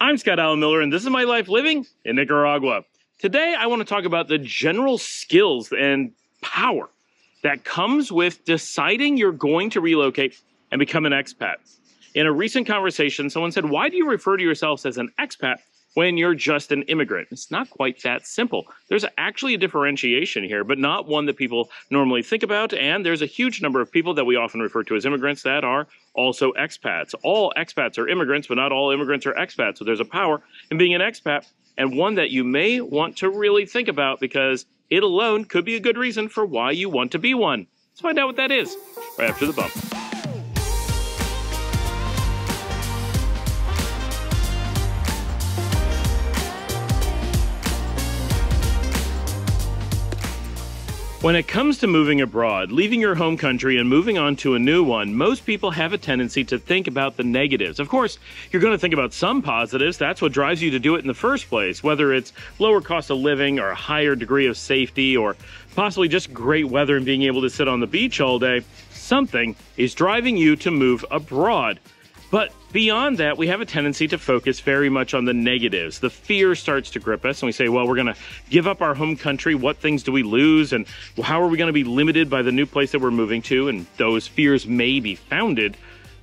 I'm Scott Alan Miller, and this is my life living in Nicaragua. Today, I want to talk about the general skills and power that comes with deciding you're going to relocate and become an expat. In a recent conversation, someone said, Why do you refer to yourselves as an expat when you're just an immigrant. It's not quite that simple. There's actually a differentiation here, but not one that people normally think about. And there's a huge number of people that we often refer to as immigrants that are also expats. All expats are immigrants, but not all immigrants are expats. So there's a power in being an expat and one that you may want to really think about because it alone could be a good reason for why you want to be one. Let's find out what that is right after the bump. When it comes to moving abroad, leaving your home country and moving on to a new one, most people have a tendency to think about the negatives. Of course, you're going to think about some positives. That's what drives you to do it in the first place, whether it's lower cost of living or a higher degree of safety or possibly just great weather and being able to sit on the beach all day. Something is driving you to move abroad. But beyond that, we have a tendency to focus very much on the negatives. The fear starts to grip us, and we say, well, we're going to give up our home country. What things do we lose? And how are we going to be limited by the new place that we're moving to? And those fears may be founded.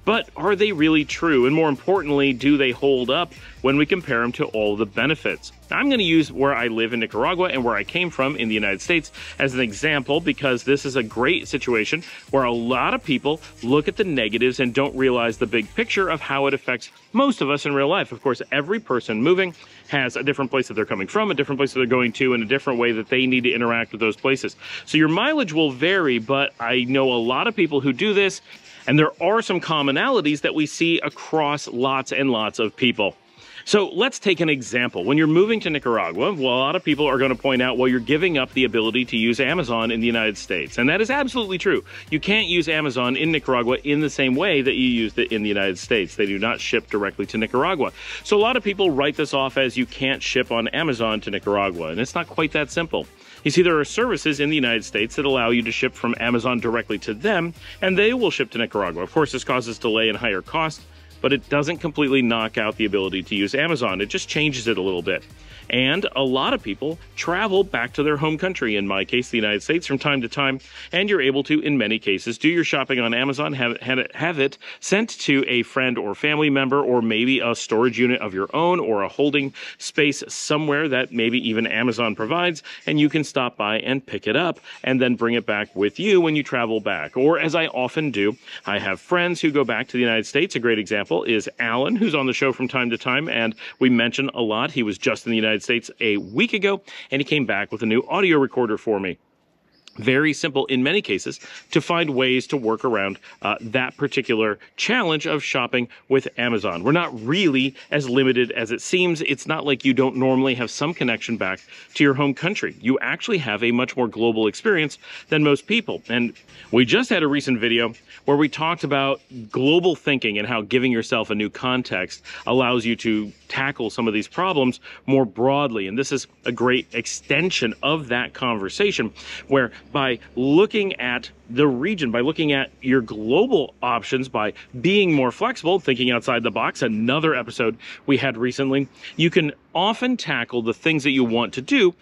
But are they really true? And more importantly, do they hold up when we compare them to all the benefits? I'm going to use where I live in Nicaragua and where I came from in the United States as an example because this is a great situation where a lot of people look at the negatives and don't realize the big picture of how it affects most of us in real life. Of course, every person moving has a different place that they're coming from, a different place that they're going to, and a different way that they need to interact with those places. So your mileage will vary, but I know a lot of people who do this and there are some commonalities that we see across lots and lots of people. So let's take an example. When you're moving to Nicaragua, well, a lot of people are going to point out, well, you're giving up the ability to use Amazon in the United States. And that is absolutely true. You can't use Amazon in Nicaragua in the same way that you used it in the United States. They do not ship directly to Nicaragua. So a lot of people write this off as you can't ship on Amazon to Nicaragua. And it's not quite that simple. You see, there are services in the United States that allow you to ship from Amazon directly to them, and they will ship to Nicaragua. Of course, this causes delay and higher cost, but it doesn't completely knock out the ability to use Amazon. It just changes it a little bit. And a lot of people travel back to their home country, in my case, the United States, from time to time. And you're able to, in many cases, do your shopping on Amazon, have, it, have it sent to a friend or family member, or maybe a storage unit of your own, or a holding space somewhere that maybe even Amazon provides. And you can stop by and pick it up and then bring it back with you when you travel back. Or as I often do, I have friends who go back to the United States. A great example is Alan, who's on the show from time to time. And we mention a lot. He was just in the United United States a week ago, and he came back with a new audio recorder for me very simple in many cases to find ways to work around uh, that particular challenge of shopping with Amazon. We're not really as limited as it seems. It's not like you don't normally have some connection back to your home country. You actually have a much more global experience than most people. And we just had a recent video where we talked about global thinking and how giving yourself a new context allows you to tackle some of these problems more broadly. And this is a great extension of that conversation where by looking at the region, by looking at your global options, by being more flexible, thinking outside the box, another episode we had recently, you can often tackle the things that you want to do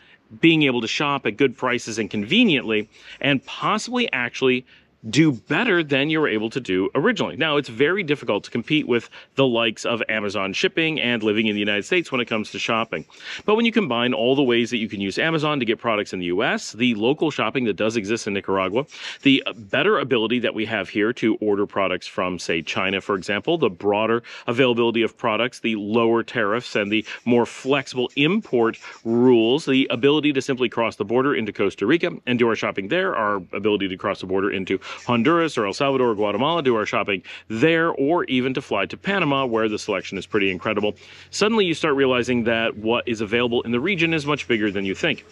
being able to shop at good prices and conveniently, and possibly actually do better than you were able to do originally. Now, it's very difficult to compete with the likes of Amazon shipping and living in the United States when it comes to shopping. But when you combine all the ways that you can use Amazon to get products in the US, the local shopping that does exist in Nicaragua, the better ability that we have here to order products from, say, China, for example, the broader availability of products, the lower tariffs, and the more flexible import rules, the ability to simply cross the border into Costa Rica and do our shopping there, our ability to cross the border into Honduras or El Salvador or Guatemala, do our shopping there, or even to fly to Panama, where the selection is pretty incredible. Suddenly you start realizing that what is available in the region is much bigger than you think.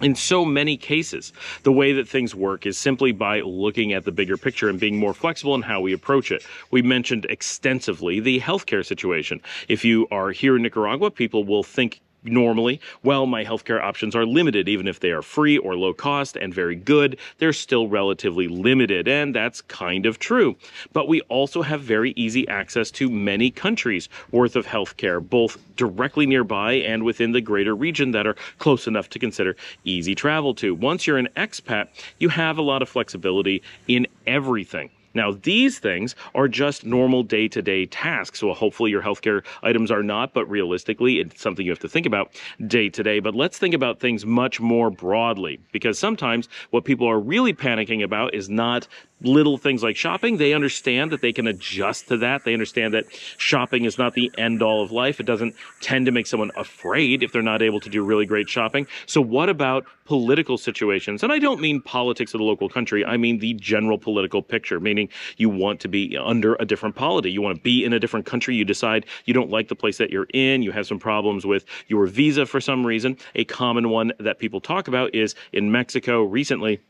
In so many cases, the way that things work is simply by looking at the bigger picture and being more flexible in how we approach it. We mentioned extensively the healthcare situation. If you are here in Nicaragua, people will think normally, well, my healthcare options are limited. Even if they are free or low cost and very good, they're still relatively limited. And that's kind of true. But we also have very easy access to many countries worth of healthcare, both directly nearby and within the greater region that are close enough to consider easy travel to. Once you're an expat, you have a lot of flexibility in everything. Now, these things are just normal day to day tasks. So, hopefully, your healthcare items are not, but realistically, it's something you have to think about day to day. But let's think about things much more broadly because sometimes what people are really panicking about is not little things like shopping. They understand that they can adjust to that. They understand that shopping is not the end all of life. It doesn't tend to make someone afraid if they're not able to do really great shopping. So, what about political situations? And I don't mean politics of the local country, I mean the general political picture, meaning you want to be under a different polity. You want to be in a different country. You decide you don't like the place that you're in. You have some problems with your visa for some reason. A common one that people talk about is in Mexico recently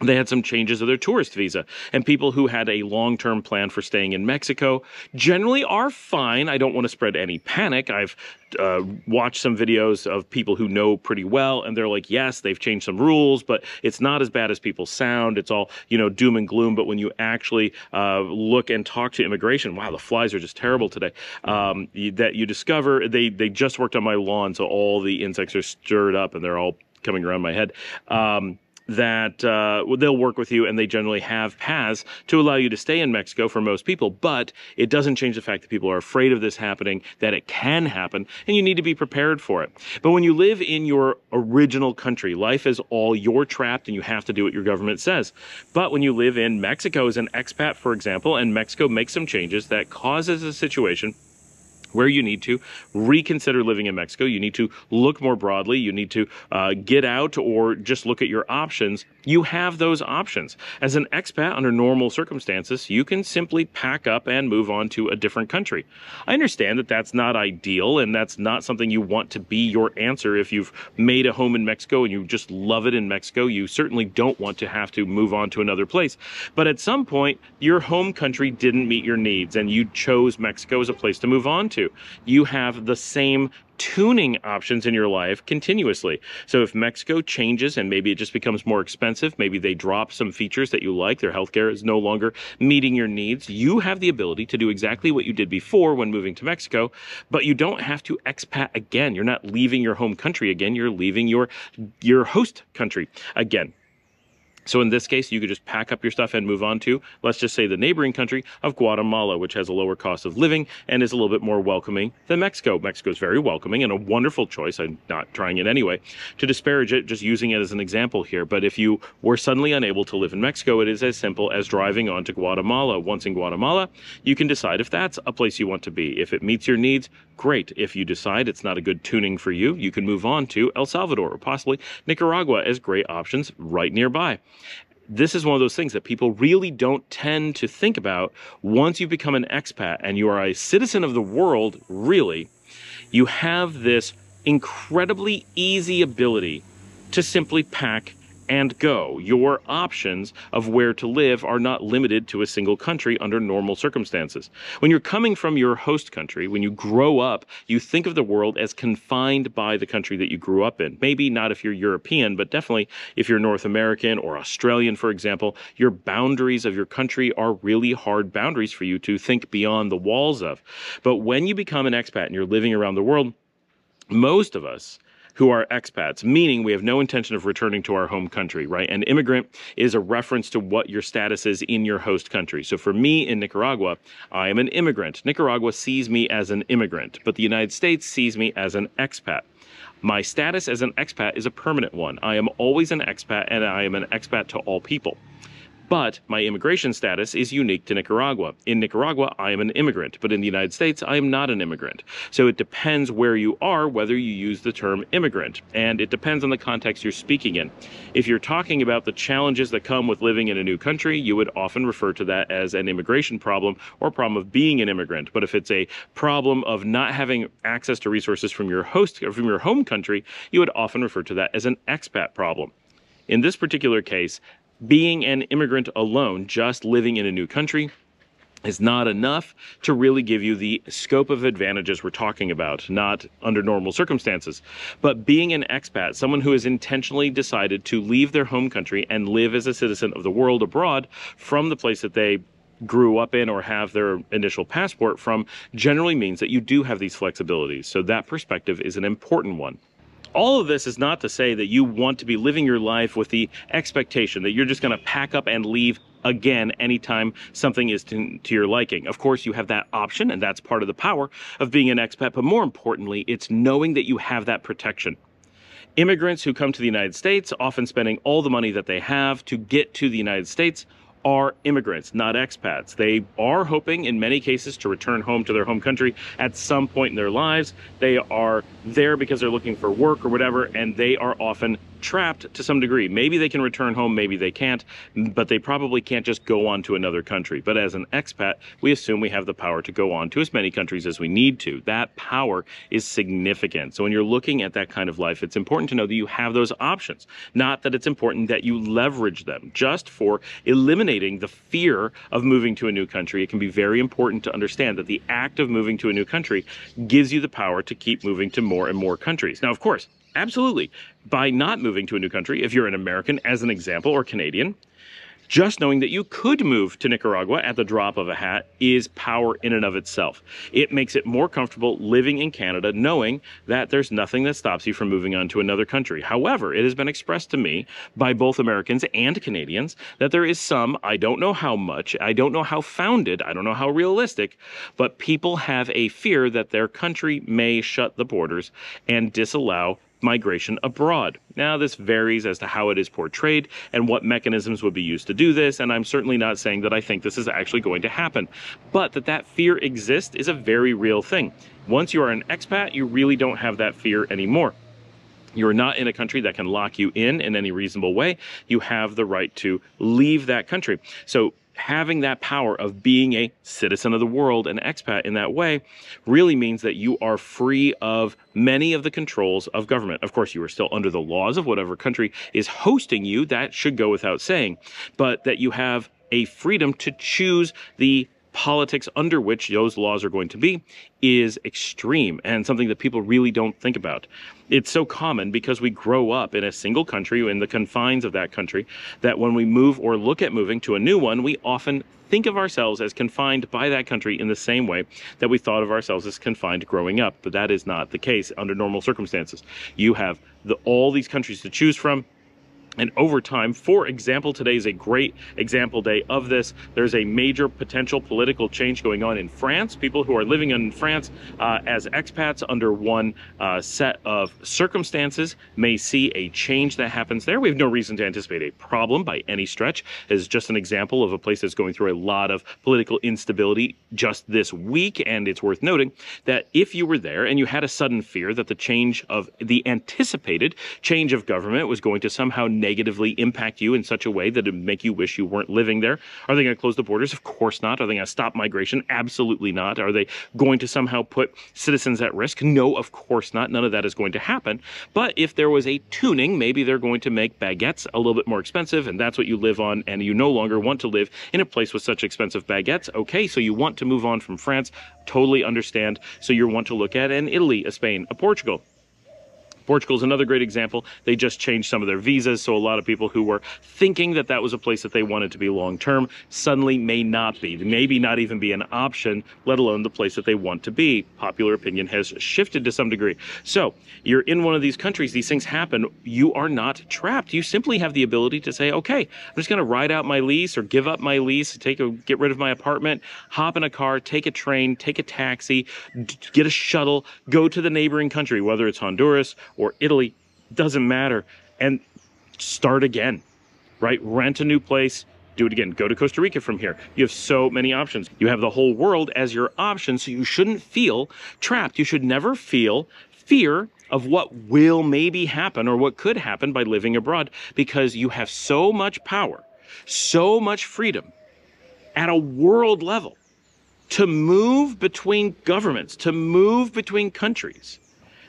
they had some changes of their tourist visa. And people who had a long term plan for staying in Mexico generally are fine. I don't want to spread any panic. I've uh, watched some videos of people who know pretty well, and they're like, yes, they've changed some rules, but it's not as bad as people sound. It's all, you know, doom and gloom. But when you actually uh, look and talk to immigration, wow, the flies are just terrible today. Um, that you discover they, they just worked on my lawn, so all the insects are stirred up and they're all coming around my head. Um, that uh, they'll work with you and they generally have paths to allow you to stay in Mexico for most people. But it doesn't change the fact that people are afraid of this happening, that it can happen, and you need to be prepared for it. But when you live in your original country, life is all you're trapped and you have to do what your government says. But when you live in Mexico as an expat, for example, and Mexico makes some changes that causes a situation where you need to reconsider living in Mexico. You need to look more broadly. You need to uh, get out or just look at your options. You have those options. As an expat under normal circumstances, you can simply pack up and move on to a different country. I understand that that's not ideal and that's not something you want to be your answer if you've made a home in Mexico and you just love it in Mexico. You certainly don't want to have to move on to another place. But at some point, your home country didn't meet your needs and you chose Mexico as a place to move on to you have the same tuning options in your life continuously. So if Mexico changes and maybe it just becomes more expensive, maybe they drop some features that you like, their healthcare is no longer meeting your needs, you have the ability to do exactly what you did before when moving to Mexico, but you don't have to expat again. You're not leaving your home country again, you're leaving your your host country again. So in this case, you could just pack up your stuff and move on to, let's just say, the neighboring country of Guatemala, which has a lower cost of living and is a little bit more welcoming than Mexico. Mexico is very welcoming and a wonderful choice. I'm not trying it anyway to disparage it, just using it as an example here. But if you were suddenly unable to live in Mexico, it is as simple as driving on to Guatemala. Once in Guatemala, you can decide if that's a place you want to be. If it meets your needs, great. If you decide it's not a good tuning for you, you can move on to El Salvador or possibly Nicaragua as great options right nearby this is one of those things that people really don't tend to think about. Once you become an expat and you are a citizen of the world, really, you have this incredibly easy ability to simply pack and go. Your options of where to live are not limited to a single country under normal circumstances. When you're coming from your host country, when you grow up, you think of the world as confined by the country that you grew up in. Maybe not if you're European, but definitely if you're North American or Australian, for example, your boundaries of your country are really hard boundaries for you to think beyond the walls of. But when you become an expat and you're living around the world, most of us who are expats, meaning we have no intention of returning to our home country, right? And immigrant is a reference to what your status is in your host country. So for me in Nicaragua, I am an immigrant. Nicaragua sees me as an immigrant, but the United States sees me as an expat. My status as an expat is a permanent one. I am always an expat and I am an expat to all people but my immigration status is unique to Nicaragua. In Nicaragua, I am an immigrant, but in the United States, I am not an immigrant. So it depends where you are whether you use the term immigrant, and it depends on the context you're speaking in. If you're talking about the challenges that come with living in a new country, you would often refer to that as an immigration problem or problem of being an immigrant. But if it's a problem of not having access to resources from your host or from your home country, you would often refer to that as an expat problem. In this particular case, being an immigrant alone, just living in a new country, is not enough to really give you the scope of advantages we're talking about, not under normal circumstances. But being an expat, someone who has intentionally decided to leave their home country and live as a citizen of the world abroad from the place that they grew up in or have their initial passport from generally means that you do have these flexibilities. So that perspective is an important one. All of this is not to say that you want to be living your life with the expectation that you're just going to pack up and leave again anytime something is to, to, your liking. Of course, you have that option, and that's part of the power of being an expat. But more importantly, it's knowing that you have that protection. Immigrants who come to the United States, often spending all the money that they have to get to the United States, are immigrants, not expats. They are hoping, in many cases, to return home to their home country at some point in their lives. They are there because they're looking for work or whatever, and they are often trapped to some degree. Maybe they can return home, maybe they can't, but they probably can't just go on to another country. But as an expat, we assume we have the power to go on to as many countries as we need to. That power is significant. So when you're looking at that kind of life, it's important to know that you have those options. Not that it's important that you leverage them just for eliminating the fear of moving to a new country. It can be very important to understand that the act of moving to a new country gives you the power to keep moving to more and more countries. Now, of course, Absolutely. By not moving to a new country, if you're an American, as an example, or Canadian, just knowing that you could move to Nicaragua at the drop of a hat is power in and of itself. It makes it more comfortable living in Canada knowing that there's nothing that stops you from moving on to another country. However, it has been expressed to me by both Americans and Canadians that there is some, I don't know how much, I don't know how founded, I don't know how realistic, but people have a fear that their country may shut the borders and disallow migration abroad. Now, this varies as to how it is portrayed and what mechanisms would be used to do this, and I'm certainly not saying that I think this is actually going to happen. But that that fear exists is a very real thing. Once you are an expat, you really don't have that fear anymore. You are not in a country that can lock you in in any reasonable way. You have the right to leave that country. So having that power of being a citizen of the world, an expat in that way, really means that you are free of many of the controls of government. Of course, you are still under the laws of whatever country is hosting you. That should go without saying. But that you have a freedom to choose the politics under which those laws are going to be is extreme and something that people really don't think about. It's so common because we grow up in a single country, in the confines of that country, that when we move or look at moving to a new one, we often think of ourselves as confined by that country in the same way that we thought of ourselves as confined growing up. But that is not the case under normal circumstances. You have the, all these countries to choose from and over time, for example, today is a great example day of this. There's a major potential political change going on in France. People who are living in France uh, as expats under one uh, set of circumstances may see a change that happens there. We have no reason to anticipate a problem by any stretch. It's just an example of a place that's going through a lot of political instability just this week. And it's worth noting that if you were there and you had a sudden fear that the change of the anticipated change of government was going to somehow negatively impact you in such a way that it would make you wish you weren't living there? Are they going to close the borders? Of course not. Are they going to stop migration? Absolutely not. Are they going to somehow put citizens at risk? No, of course not. None of that is going to happen. But if there was a tuning, maybe they're going to make baguettes a little bit more expensive, and that's what you live on, and you no longer want to live in a place with such expensive baguettes. Okay, so you want to move on from France. Totally understand. So you want to look at an Italy, a Spain, a Portugal. Portugal is another great example. They just changed some of their visas, so a lot of people who were thinking that that was a place that they wanted to be long term suddenly may not be, maybe not even be an option, let alone the place that they want to be. Popular opinion has shifted to some degree. So you're in one of these countries, these things happen. You are not trapped. You simply have the ability to say, okay, I'm just going to ride out my lease or give up my lease, take a, get rid of my apartment, hop in a car, take a train, take a taxi, get a shuttle, go to the neighboring country, whether it's Honduras or Italy, doesn't matter, and start again, right? Rent a new place, do it again. Go to Costa Rica from here. You have so many options. You have the whole world as your option, so you shouldn't feel trapped. You should never feel fear of what will maybe happen or what could happen by living abroad because you have so much power, so much freedom at a world level to move between governments, to move between countries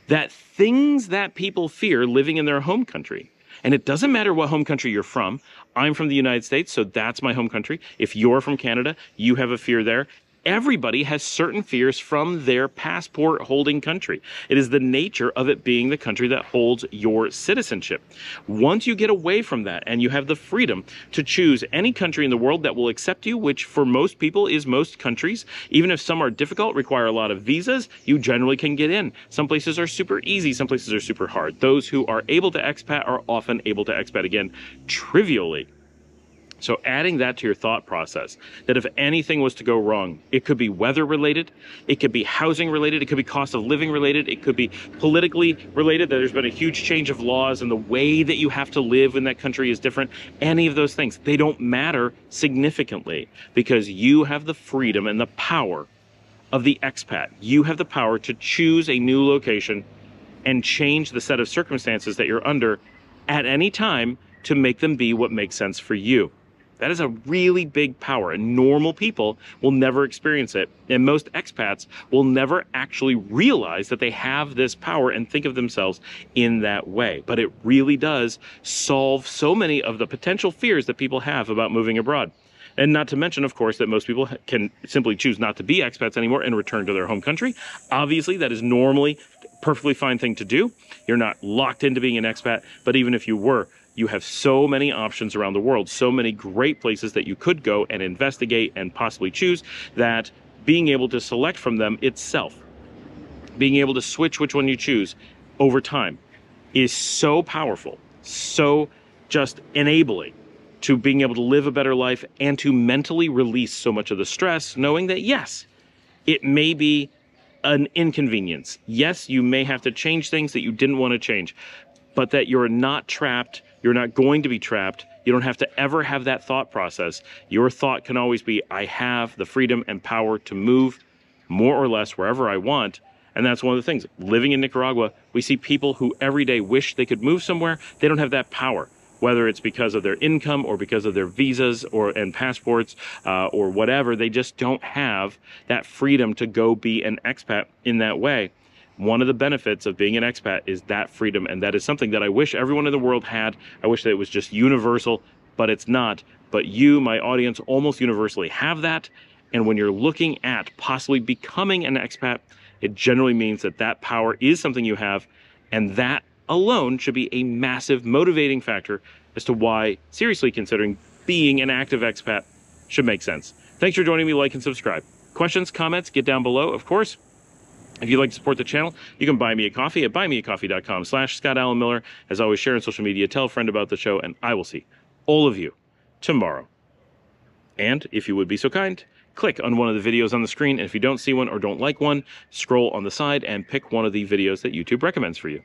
that things that people fear living in their home country And it doesn't matter what home country you're from. I'm from the United States, so that's my home country. If you're from Canada, you have a fear there everybody has certain fears from their passport holding country. It is the nature of it being the country that holds your citizenship. Once you get away from that and you have the freedom to choose any country in the world that will accept you, which for most people is most countries, even if some are difficult, require a lot of visas, you generally can get in. Some places are super easy, some places are super hard. Those who are able to expat are often able to expat again trivially. So adding that to your thought process, that if anything was to go wrong, it could be weather related, it could be housing related, it could be cost of living related, it could be politically related, that there's been a huge change of laws and the way that you have to live in that country is different. Any of those things, they don't matter significantly because you have the freedom and the power of the expat. You have the power to choose a new location and change the set of circumstances that you're under at any time to make them be what makes sense for you. That is a really big power, and normal people will never experience it. And most expats will never actually realize that they have this power and think of themselves in that way. But it really does solve so many of the potential fears that people have about moving abroad. And not to mention, of course, that most people can simply choose not to be expats anymore and return to their home country. Obviously, that is normally perfectly fine thing to do. You're not locked into being an expat, but even if you were, you have so many options around the world, so many great places that you could go and investigate and possibly choose that being able to select from them itself, being able to switch which one you choose over time is so powerful, so just enabling to being able to live a better life and to mentally release so much of the stress, knowing that yes, it may be an inconvenience. Yes, you may have to change things that you didn't want to change, but that you're not trapped you're not going to be trapped. You don't have to ever have that thought process. Your thought can always be, I have the freedom and power to move more or less wherever I want. And that's one of the things. Living in Nicaragua, we see people who every day wish they could move somewhere. They don't have that power, whether it's because of their income or because of their visas or and passports uh, or whatever. They just don't have that freedom to go be an expat in that way one of the benefits of being an expat is that freedom. And that is something that I wish everyone in the world had. I wish that it was just universal, but it's not. But you, my audience, almost universally have that. And when you're looking at possibly becoming an expat, it generally means that that power is something you have. And that alone should be a massive motivating factor as to why seriously considering being an active expat should make sense. Thanks for joining me. Like and subscribe. Questions, comments, get down below, of course. If you'd like to support the channel, you can buy me a coffee at buymeacoffee.com slash Scott Alan Miller. As always, share on social media, tell a friend about the show, and I will see all of you tomorrow. And if you would be so kind, click on one of the videos on the screen. And if you don't see one or don't like one, scroll on the side and pick one of the videos that YouTube recommends for you.